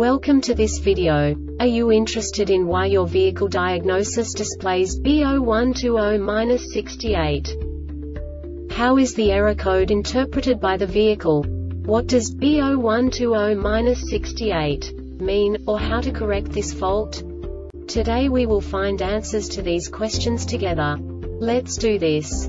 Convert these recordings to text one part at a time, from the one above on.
Welcome to this video. Are you interested in why your vehicle diagnosis displays B0120-68? How is the error code interpreted by the vehicle? What does B0120-68 mean, or how to correct this fault? Today we will find answers to these questions together. Let's do this.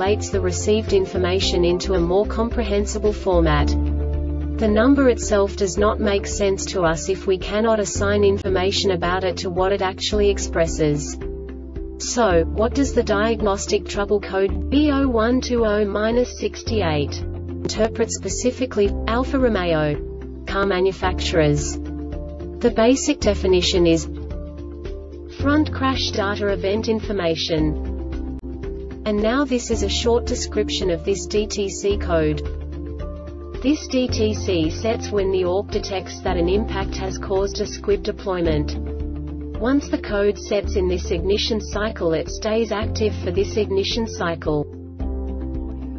the received information into a more comprehensible format. The number itself does not make sense to us if we cannot assign information about it to what it actually expresses. So, what does the diagnostic trouble code B0120-68 interpret specifically, Alfa Romeo car manufacturers? The basic definition is Front crash data event information. And now this is a short description of this DTC code. This DTC sets when the AWP detects that an impact has caused a squib deployment. Once the code sets in this ignition cycle it stays active for this ignition cycle.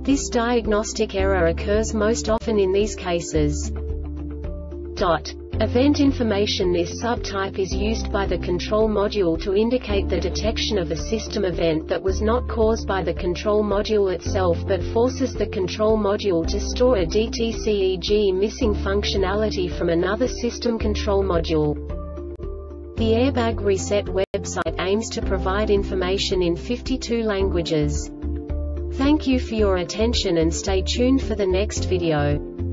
This diagnostic error occurs most often in these cases. Dot. Event information This subtype is used by the control module to indicate the detection of a system event that was not caused by the control module itself but forces the control module to store a DTCEG missing functionality from another system control module. The Airbag Reset website aims to provide information in 52 languages. Thank you for your attention and stay tuned for the next video.